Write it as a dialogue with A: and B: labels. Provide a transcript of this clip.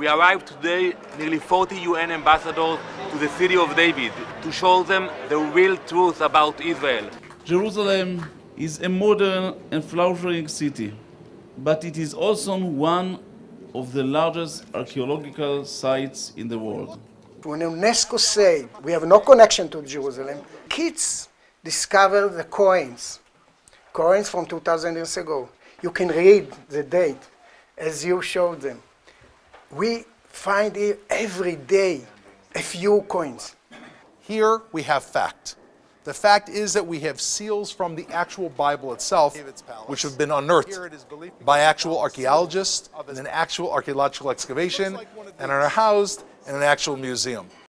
A: We arrived today, nearly 40 UN ambassadors, to the city of David to show them the real truth about Israel.
B: Jerusalem is a modern and flourishing city, but it is also one of the largest archaeological sites in the world.
C: When UNESCO say we have no connection to Jerusalem, kids discover the coins, coins from 2,000 years ago. You can read the date as you showed them. We find here every day a few coins.
D: Here we have fact. The fact is that we have seals from the actual Bible itself, which have been unearthed by actual archaeologists in an actual archaeological excavation and are housed in an actual museum.